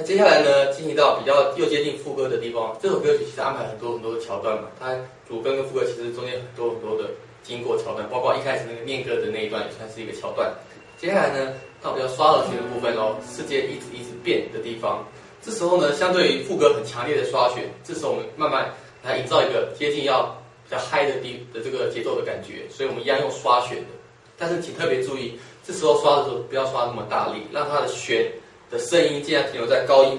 那接下来呢，进行到比较又接近副歌的地方，这首歌曲其实安排很多很多的桥段嘛，它主歌跟副歌其实中间很多很多的经过桥段，包括一开始那个念歌的那一段也算是一个桥段。接下来呢，到比较刷和弦的部分喽，世界一直一直变的地方，这时候呢，相对于副歌很强烈的刷弦，这时候我们慢慢来营造一个接近要比较嗨的地的这个节奏的感觉，所以我们一样用刷弦的，但是请特别注意，这时候刷的时候不要刷那么大力，让它的弦。的声音尽量停留在高音，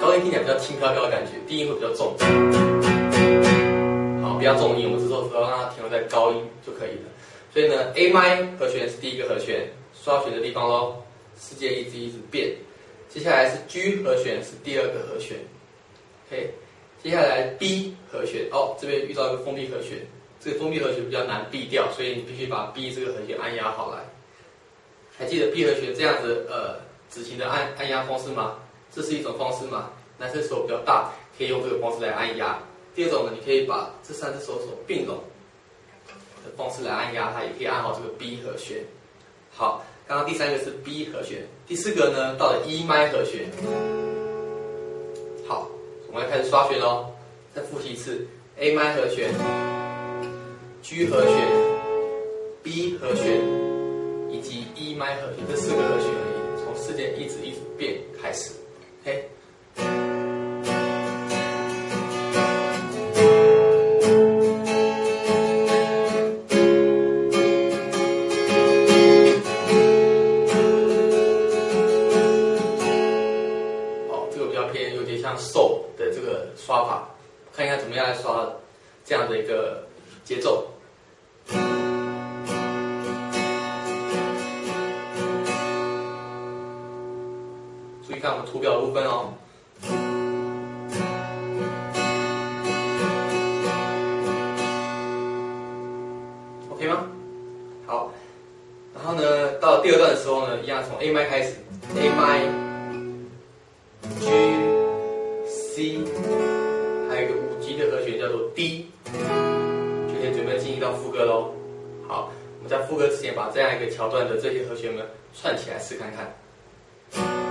高音听起来比较轻飘飘的感觉，低音会比较重。好，不要重音，我们这时候只要让它停留在高音就可以了。所以呢，A 麦和弦是第一个和弦，刷弦的地方喽。世界一直一直变。接下来是 G 和弦，是第二个和弦。OK，接下来 B 和弦，哦，这边遇到一个封闭和弦，这个封闭和弦比较难 B 掉，所以你必须把 B 这个和弦按压好来。还记得 B 和弦这样子，呃。指琴的按按压方式吗？这是一种方式吗？男生手比较大，可以用这个方式来按压。第二种呢，你可以把这三只手手并拢的方式来按压它，也可以按好这个 B 和弦。好，刚刚第三个是 B 和弦，第四个呢到了 E 麦和弦。好，我们要开始刷弦喽。再复习一次，A 麦和弦，G 和弦，B 和弦，以及 E 麦和弦这四个和弦。世界一直一直变，开始，OK。好，这个比较偏，有点像 soul 的这个刷法，看一下怎么样来刷这样的一个节奏。我们图表部分哦，OK 吗？好，然后呢，到第二段的时候呢，一样从 A 麦开始，A 麦，G、C，还有一个五级的和弦叫做 D，就可以准备进行到副歌喽。好，我们在副歌之前把这样一个桥段的这些和弦们串起来试看看。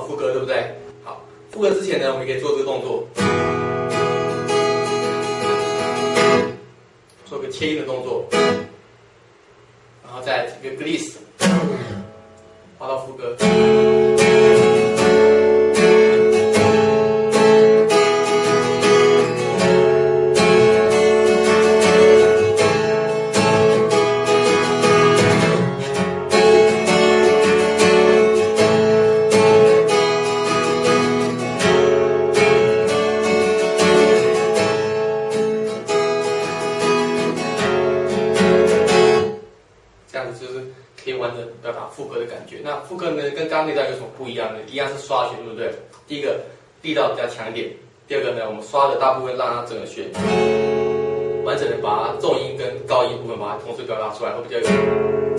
副歌对不对？好，副歌之前呢，我们可以做这个动作，做个切音的动作，然后再一个 gliss，滑到副歌。样子就是可以完整表达副歌的感觉。那副歌呢，跟刚刚那段有什么不一样呢？一样是刷弦，对不对？第一个力道比较强一点，第二个呢，我们刷的大部分让它整个弦完整的把它重音跟高音部分把它同时表达出来，会比较有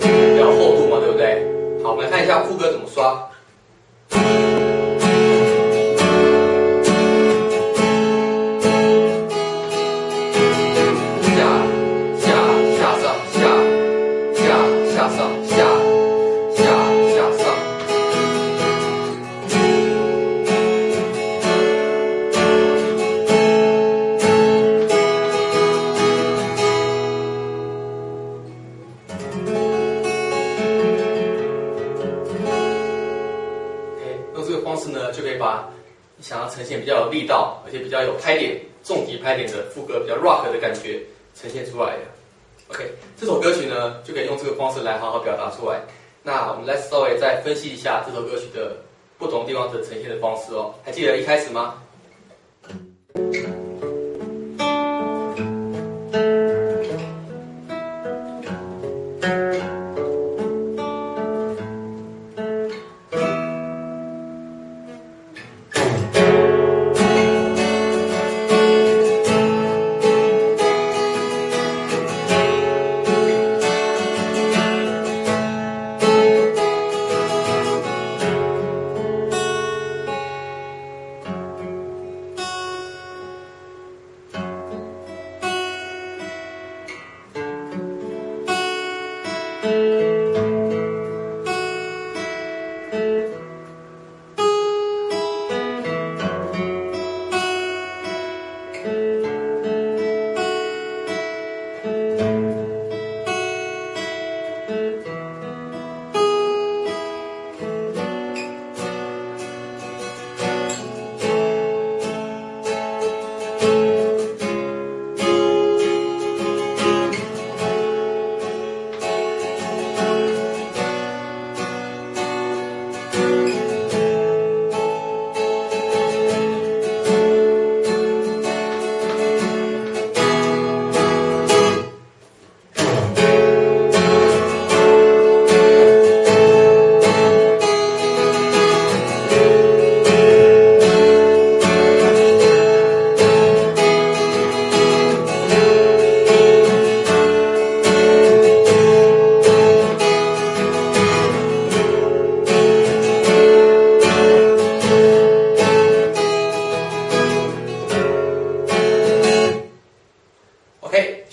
比较厚度嘛，对不对？好，我们来看一下副歌怎么刷。呈现比较有力道，而且比较有拍点、重底拍点的副歌，比较 rock 的感觉呈现出来的。OK，这首歌曲呢，就可以用这个方式来好好表达出来。那我们 Let's 稍微再分析一下这首歌曲的不同地方的呈现的方式哦。还记得一开始吗？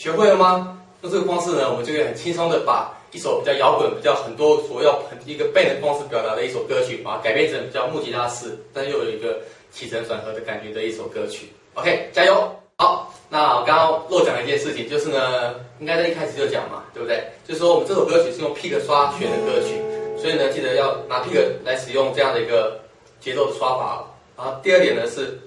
学会了吗？用这个方式呢，我们就可以很轻松的把一首比较摇滚、比较很多所要很一个 band 的方式表达的一首歌曲，把它改编成比较木吉他式，但又有一个起承转合的感觉的一首歌曲。OK，加油！好，那我刚刚漏讲了一件事情，就是呢，应该在一开始就讲嘛，对不对？就是说我们这首歌曲是用 pick 刷选的歌曲，所以呢，记得要拿 pick 来使用这样的一个节奏的刷法。然后第二点呢是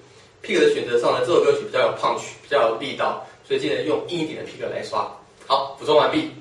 pick 的选择上呢，这首歌曲比较有 punch，比较有力道，所以记得用硬一点的皮革来刷。好，补充完毕。